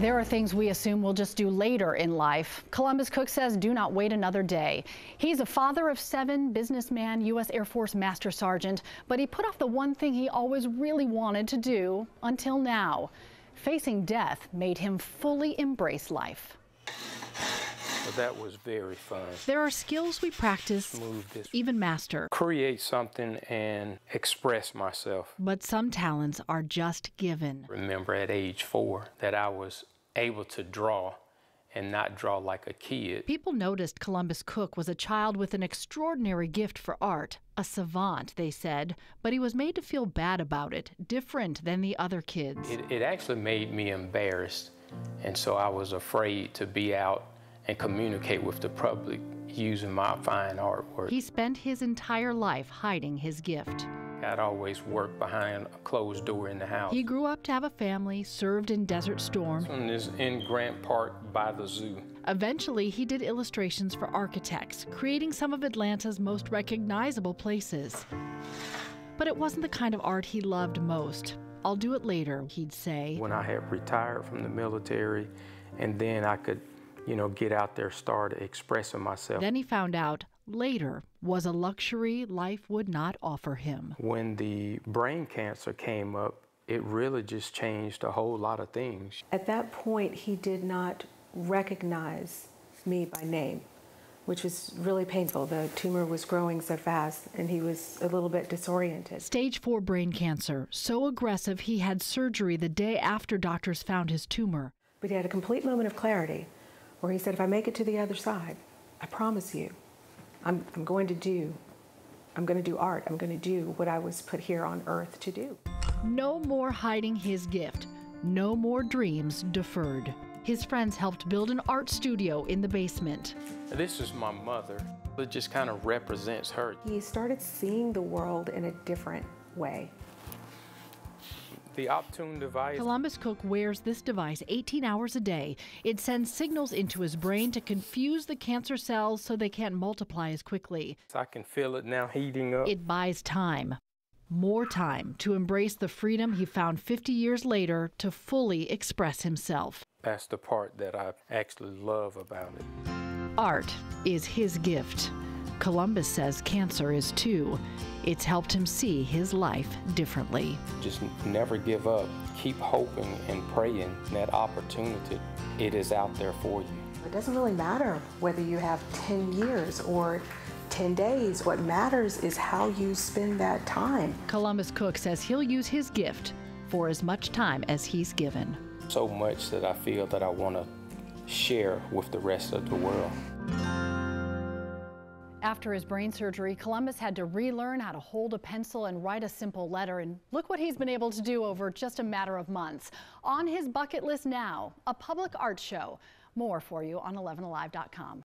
There are things we assume we'll just do later in life. Columbus Cook says do not wait another day. He's a father of seven, businessman, U.S. Air Force Master Sergeant, but he put off the one thing he always really wanted to do until now. Facing death made him fully embrace life. But that was very fun. There are skills we practice, even master. Create something and express myself. But some talents are just given. Remember at age four that I was able to draw and not draw like a kid. People noticed Columbus Cook was a child with an extraordinary gift for art, a savant, they said, but he was made to feel bad about it, different than the other kids. It, it actually made me embarrassed, and so I was afraid to be out and communicate with the public using my fine artwork. He spent his entire life hiding his gift. I'd always work behind a closed door in the house. He grew up to have a family, served in Desert Storm. This one is in Grant Park by the zoo. Eventually, he did illustrations for architects, creating some of Atlanta's most recognizable places. But it wasn't the kind of art he loved most. I'll do it later, he'd say. When I had retired from the military, and then I could you know, get out there, start expressing myself. Then he found out later was a luxury life would not offer him. When the brain cancer came up, it really just changed a whole lot of things. At that point, he did not recognize me by name, which was really painful. The tumor was growing so fast, and he was a little bit disoriented. Stage four brain cancer, so aggressive he had surgery the day after doctors found his tumor. But he had a complete moment of clarity where he said, if I make it to the other side, I promise you, I'm, I'm going to do, I'm going to do art. I'm going to do what I was put here on earth to do. No more hiding his gift. No more dreams deferred. His friends helped build an art studio in the basement. This is my mother. It just kind of represents her. He started seeing the world in a different way. The Optune device. Columbus Cook wears this device 18 hours a day. It sends signals into his brain to confuse the cancer cells so they can't multiply as quickly. I can feel it now heating up. It buys time. More time to embrace the freedom he found 50 years later to fully express himself. That's the part that I actually love about it. Art is his gift. Columbus says cancer is too. It's helped him see his life differently. Just never give up. Keep hoping and praying that opportunity, it is out there for you. It doesn't really matter whether you have 10 years or 10 days. What matters is how you spend that time. Columbus Cook says he'll use his gift for as much time as he's given. So much that I feel that I want to share with the rest of the world. After his brain surgery, Columbus had to relearn how to hold a pencil and write a simple letter. And look what he's been able to do over just a matter of months. On his bucket list now, a public art show. More for you on 11alive.com.